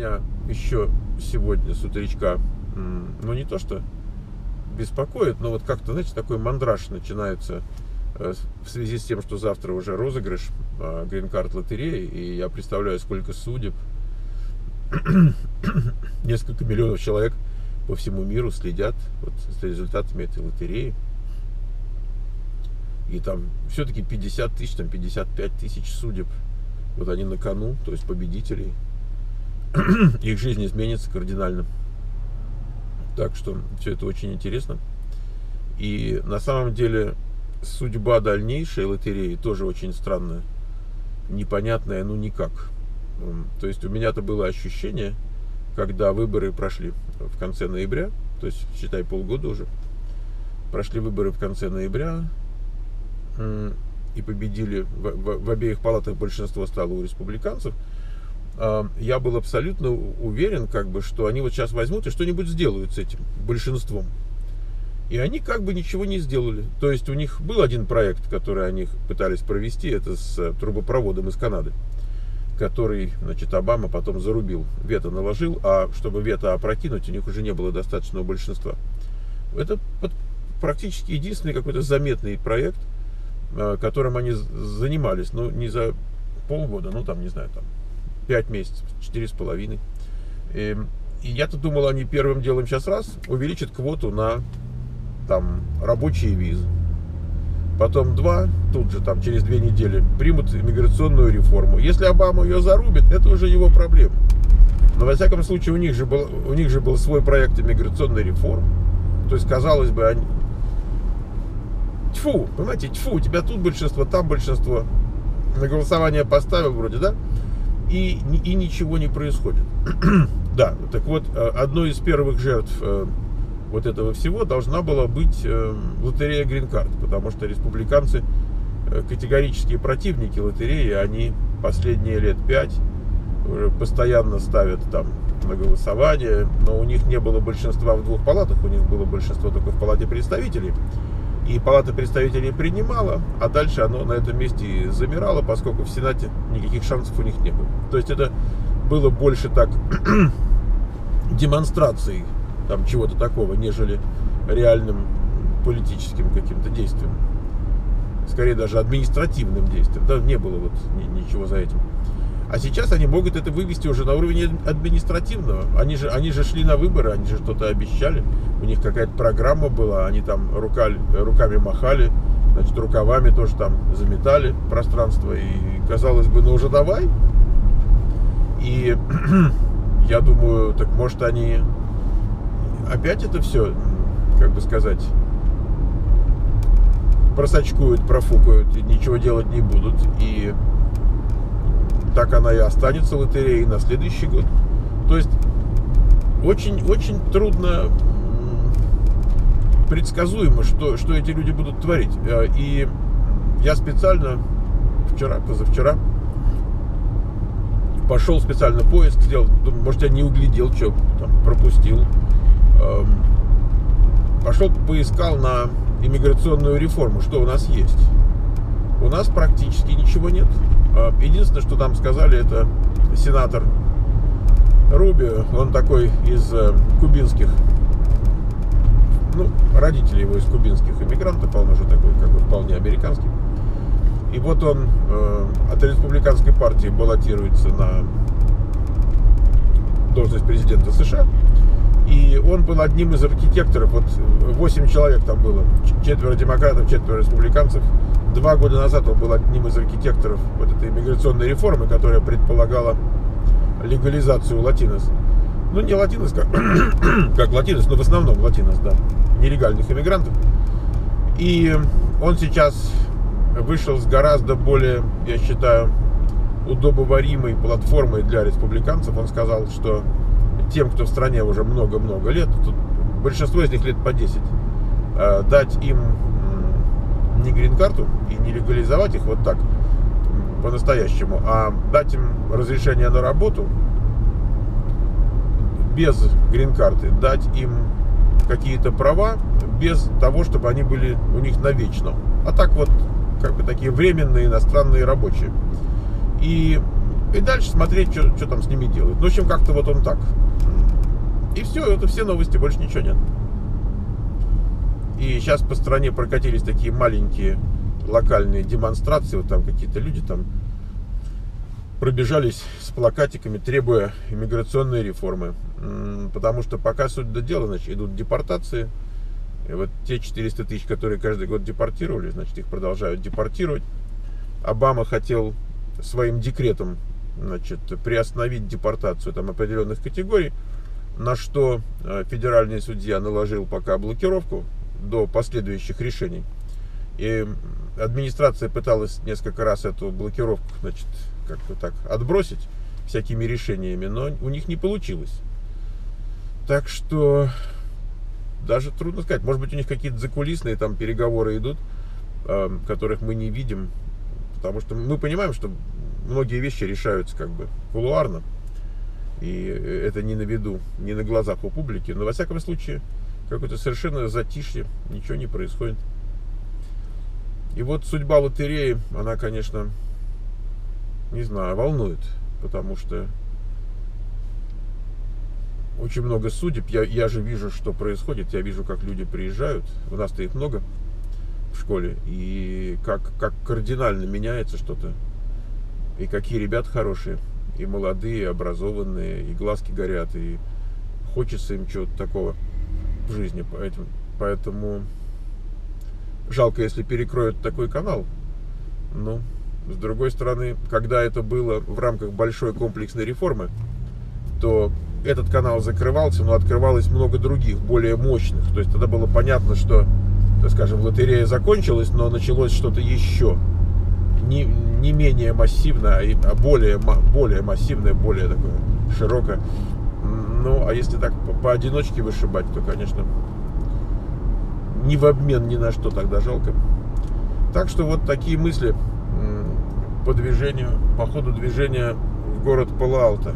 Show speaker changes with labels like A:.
A: меня еще сегодня с утречка, ну не то что беспокоит, но вот как-то, знаете, такой мандраж начинается э, в связи с тем, что завтра уже розыгрыш грин-карт лотереи, и я представляю, сколько судеб, несколько миллионов человек по всему миру следят вот, за результатами этой лотереи. И там все-таки 50 тысяч, там 55 тысяч судеб. Вот они на кону, то есть победителей. Их жизнь изменится кардинально. Так что все это очень интересно. И на самом деле судьба дальнейшей лотереи тоже очень странная. Непонятная, ну никак. То есть у меня-то было ощущение, когда выборы прошли в конце ноября, то есть считай полгода уже, прошли выборы в конце ноября, и победили в, в, в обеих палатах большинство стало у республиканцев, я был абсолютно уверен, как бы, что они вот сейчас возьмут и что-нибудь сделают с этим большинством. И они как бы ничего не сделали. То есть у них был один проект, который они пытались провести, это с э, трубопроводом из Канады, который, значит, Обама потом зарубил, вето наложил, а чтобы вето опрокинуть, у них уже не было достаточного большинства. Это практически единственный какой-то заметный проект, Э, которым они занимались, ну, не за полгода, ну, там, не знаю, там, пять месяцев, четыре с половиной. И, и я-то думал, они первым делом сейчас раз увеличат квоту на, там, рабочие визы. Потом два, тут же, там, через две недели примут иммиграционную реформу. Если Обама ее зарубит, это уже его проблема. Но, во всяком случае, у них же был, у них же был свой проект иммиграционной реформы. То есть, казалось бы, они, тьфу, понимаете, тьфу, у тебя тут большинство, там большинство. На голосование поставил вроде, да? И, и ничего не происходит. да, так вот, э, одной из первых жертв э, вот этого всего должна была быть э, лотерея Грин-карт, потому что республиканцы категорические противники лотереи, они последние лет пять постоянно ставят там на голосование, но у них не было большинства в двух палатах, у них было большинство только в палате представителей и Палата представителей принимала, а дальше оно на этом месте замирало, поскольку в Сенате никаких шансов у них не было. То есть это было больше так демонстрацией там чего-то такого, нежели реальным политическим каким-то действием. Скорее даже административным действием. Да, не было вот ничего за этим. А сейчас они могут это вывести уже на уровень административного. Они же, они же шли на выборы, они же что-то обещали. У них какая-то программа была, они там рукали, руками махали, значит, рукавами тоже там заметали пространство. И казалось бы, ну уже давай. И я думаю, так может они опять это все, как бы сказать, просачкуют, профукают, и ничего делать не будут. И так она и останется лотереей на следующий год. То есть очень-очень трудно предсказуемо, что, что эти люди будут творить. Э, и я специально вчера, позавчера пошел специально поиск сделал. Думаю, может, я не углядел, что там пропустил. Эм, пошел поискал на иммиграционную реформу, что у нас есть. У нас практически ничего нет. А, единственное, что там сказали, это сенатор Рубио, он такой из э, кубинских, ну, родители его из кубинских иммигрантов, он уже такой, как бы, вполне американский. И вот он э, от республиканской партии баллотируется на должность президента США. И он был одним из архитекторов, вот 8 человек там было, четверо демократов, четверо республиканцев, два года назад он был одним из архитекторов вот этой иммиграционной реформы, которая предполагала легализацию латинос. Ну, не латинос, как, как латинос, но в основном латинос, да, нелегальных иммигрантов. И он сейчас вышел с гораздо более, я считаю, удобоваримой платформой для республиканцев. Он сказал, что тем, кто в стране уже много-много лет, тут большинство из них лет по 10, э, дать им не грин-карту и не легализовать их вот так по-настоящему, а дать им разрешение на работу без грин-карты, дать им какие-то права без того, чтобы они были у них навечно. А так вот, как бы такие временные иностранные рабочие. И И дальше смотреть, что, что там с ними делают. Ну, в общем, как-то вот он так. И все, это все новости, больше ничего нет. И сейчас по стране прокатились такие маленькие локальные демонстрации, вот там какие-то люди там пробежались с плакатиками, требуя иммиграционной реформы. Потому что пока суть до дела, значит, идут депортации. И вот те 400 тысяч, которые каждый год депортировали, значит, их продолжают депортировать. Обама хотел своим декретом значит, приостановить депортацию там, определенных категорий, на что э, федеральный судья наложил пока блокировку до последующих решений. И администрация пыталась несколько раз эту блокировку, значит, как-то так отбросить всякими решениями, но у них не получилось. Так что даже трудно сказать. Может быть, у них какие-то закулисные там переговоры идут, э, которых мы не видим. Потому что мы понимаем, что многие вещи решаются как бы кулуарно. И это не на виду, не на глазах у публики. Но во всяком случае, какое-то совершенно затишье, ничего не происходит. И вот судьба лотереи, она, конечно, не знаю, волнует, потому что очень много судеб. Я, я же вижу, что происходит, я вижу, как люди приезжают. У нас-то их много в школе, и как, как кардинально меняется что-то. И какие ребята хорошие, и молодые, и образованные, и глазки горят, и хочется им чего-то такого в жизни. Поэтому, жалко, если перекроют такой канал. Ну, с другой стороны, когда это было в рамках большой комплексной реформы, то этот канал закрывался, но открывалось много других, более мощных. То есть тогда было понятно, что, скажем, лотерея закончилась, но началось что-то еще. Не, не менее массивное, а более, более массивное, более такое широкое. Ну, а если так поодиночке вышибать, то, конечно, не в обмен ни на что тогда жалко. Так что вот такие мысли по движению, по ходу движения в город Палаалта.